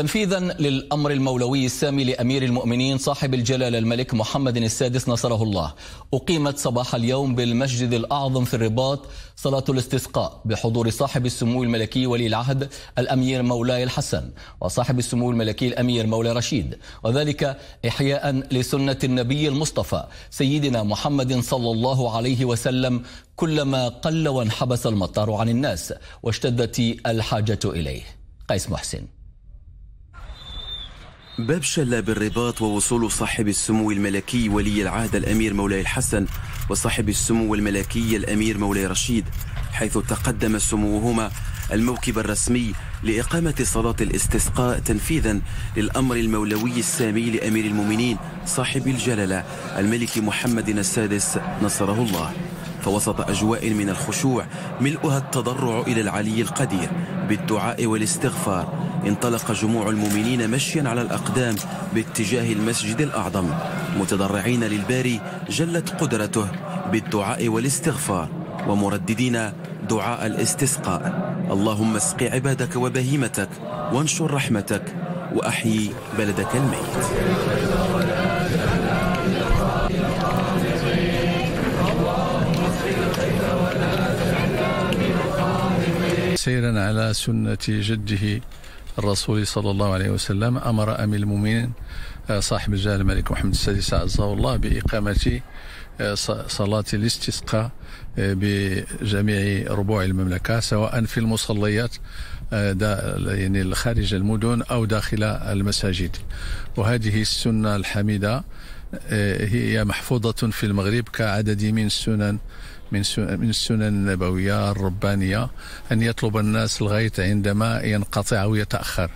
تنفيذا للأمر المولوي السامي لأمير المؤمنين صاحب الجلالة الملك محمد السادس نصره الله. أقيمت صباح اليوم بالمسجد الأعظم في الرباط صلاة الاستسقاء بحضور صاحب السمو الملكي ولي العهد الأمير مولاي الحسن وصاحب السمو الملكي الأمير مولاي رشيد. وذلك إحياء لسنة النبي المصطفى سيدنا محمد صلى الله عليه وسلم كلما قل وانحبس المطار عن الناس واشتدت الحاجة إليه. قيس محسن. باب شلة بالرباط ووصول صاحب السمو الملكي ولي العهد الأمير مولاي الحسن وصاحب السمو الملكي الأمير مولاي رشيد حيث تقدم سموهما الموكب الرسمي لإقامة صلاة الاستسقاء تنفيذا للأمر المولوي السامي لأمير المؤمنين صاحب الجلالة الملك محمد السادس نصره الله. فوسط أجواء من الخشوع ملؤها التضرع إلى العلي القدير بالدعاء والاستغفار. انطلق جموع المؤمنين مشيا على الأقدام باتجاه المسجد الأعظم. متضرعين للباري جلت قدرته بالدعاء والاستغفار ومرددين دعاء الاستسقاء. اللهم اسق عبادك وبهيمتك وانشر رحمتك وأحيي بلدك الميت. سيرا على سنة جده الرسول صلى الله عليه وسلم أمر أمير المؤمنين آه، صاحب الجلالة الملك محمد السادس عزه الله بإقامة آه، صلاة الاستسقاء آه، بجميع ربوع المملكة سواء في المصليات يعني خارج المدن أو داخل المساجد. وهذه السنة الحميدة هي محفوظة في المغرب كعدد من السنن من من السنن النبوية الربانية أن يطلب الناس الغيث عندما ينقطع أو يتأخر.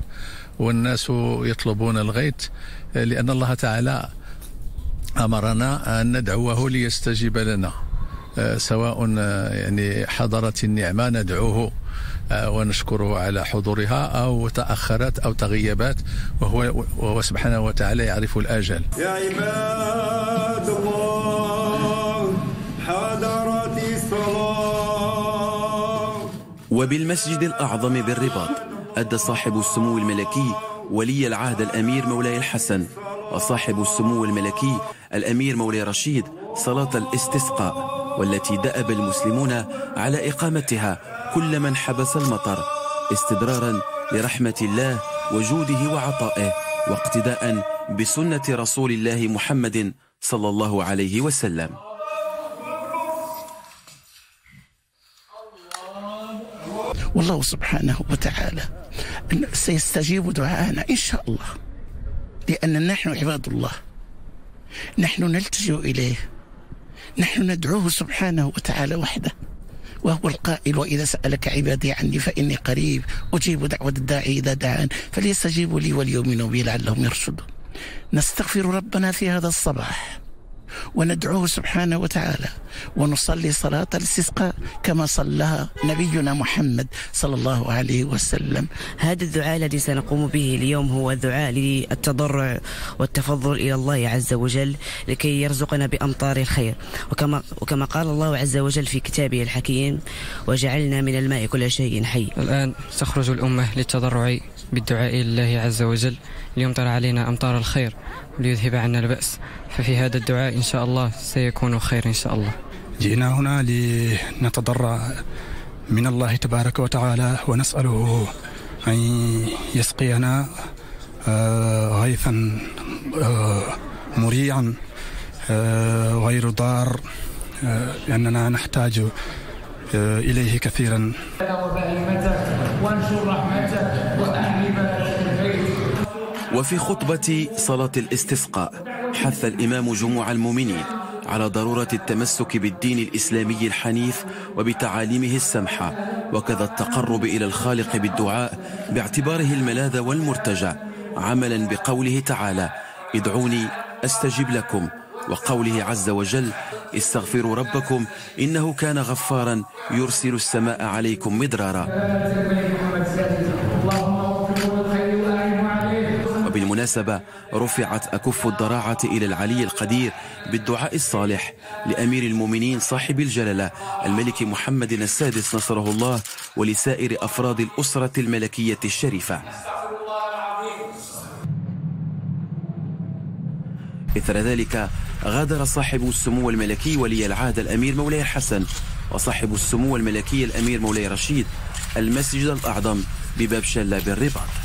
والناس يطلبون الغيث لأن الله تعالى أمرنا أن ندعوه ليستجيب لنا. سواء يعني حضرت النعمة ندعوه. ونشكره على حضورها أو تأخرت أو تغيبات وهو, وهو سبحانه وتعالى يعرف الأجل. يا عباد الله حضرت الصلاة. وبالمسجد الأعظم بالرباط أدى صاحب السمو الملكي ولي العهد الأمير مولاي الحسن وصاحب السمو الملكي الأمير مولاي رشيد صلاة الاستسقاء. والتي دأب المسلمون على إقامتها كل من حبس المطر استدرارا لرحمة الله وجوده وعطائه واقتداء بسنة رسول الله محمد صلى الله عليه وسلم. والله سبحانه وتعالى سيستجيب دعاءنا إن شاء الله لأن نحن عباد الله نحن نلتجئ إليه. نحن ندعوه سبحانه وتعالى وحده وهو القائل وإذا سألك عبادي عني فإني قريب أجيب دعوة الداعي إذا دعان فليستجيبوا لي وليؤمنوا بي لعلهم يرشدون. نستغفر ربنا في هذا الصباح. وندعوه سبحانه وتعالى ونصلي صلاة الاستسقاء كما صلىها نبينا محمد صلى الله عليه وسلم. هذا الدعاء الذي سنقوم به اليوم هو دعاء للتضرع والتفضل إلى الله عز وجل لكي يرزقنا بأمطار الخير. وكما, وكما قال الله عز وجل في كتابه الحكيم وجعلنا من الماء كل شيء حي. الآن تخرج الأمة للتضرع بالدعاء لله عز وجل. ليمطر علينا أمطار الخير وليذهب عنا البأس. ففي هذا الدعاء إن شاء الله سيكون خير إن شاء الله. جئنا هنا لنتضرع من الله تبارك وتعالى ونسأله أن يسقينا آه، غيثا آه، مريعا آه، غير ضار لأننا نحتاج إليه كثيرا. وانشر رحمتك وفي خطبة صلاة الاستسقاء حث الإمام جموع المؤمنين على ضرورة التمسك بالدين الإسلامي الحنيف وبتعاليمه السمحة وكذا التقرب إلى الخالق بالدعاء باعتباره الملاذ والمرتجى عملا بقوله تعالى ادعوني أستجب لكم وقوله عز وجل استغفروا ربكم إنه كان غفارا يرسل السماء عليكم مدرارا وبالمناسبة رفعت أكف الضراعة إلى العلي القدير بالدعاء الصالح لأمير المؤمنين صاحب الجلالة الملك محمد السادس نصره الله ولسائر أفراد الأسرة الملكية الشريفة. إثر ذلك غادر صاحب السمو الملكي ولي العهد الأمير مولاي الحسن وصاحب السمو الملكي الأمير مولاي رشيد المسجد الأعظم بباب شلة بالرباط